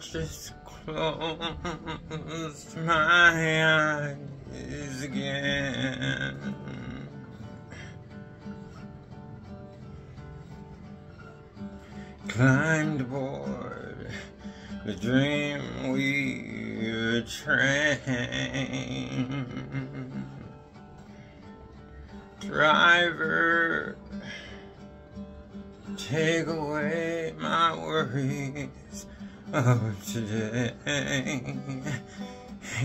just close my eyes again. Climbed aboard the Dreamweaver train. Driver, take away my worries today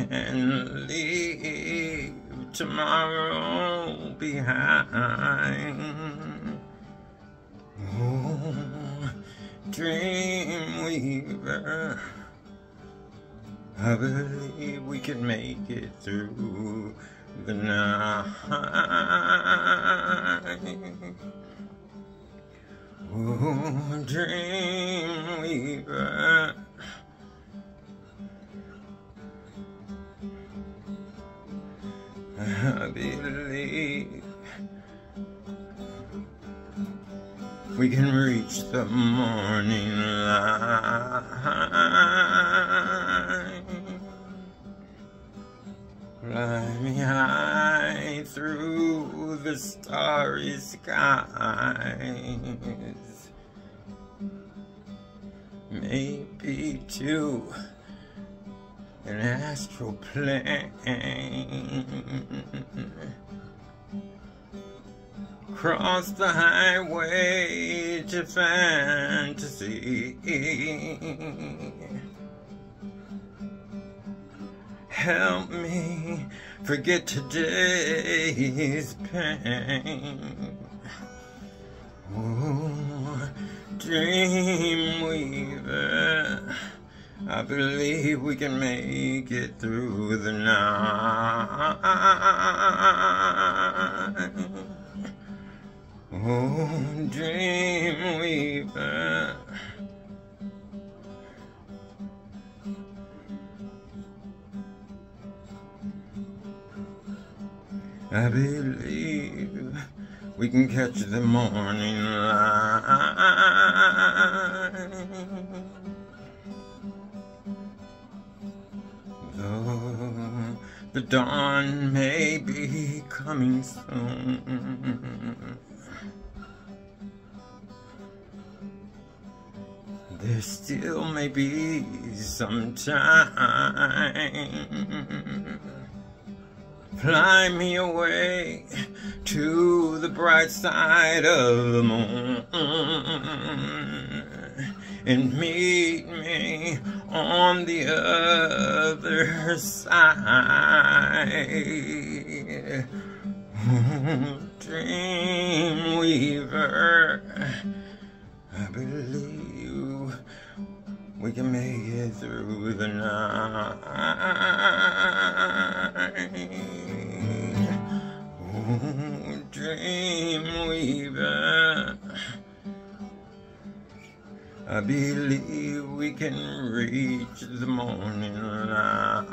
and leave tomorrow behind. Oh, Dreamweaver, I believe we can make it through the night. Oh, Dreamweaver. I believe we can reach the morning light. Fly me high through the starry skies. Maybe to an astral plane. Cross the highway to fantasy. Help me forget today's pain. Oh, Dreamweaver, I believe we can make it through the night. Oh, Dreamweaver. I believe we can catch the morning light. Though the dawn may be coming soon. There still may be some time. Fly me away to the bright side of the moon and meet me on the other side. Oh, Dreamweaver, I believe we can make it through the night. Dreamweaver. I believe we can reach the morning light.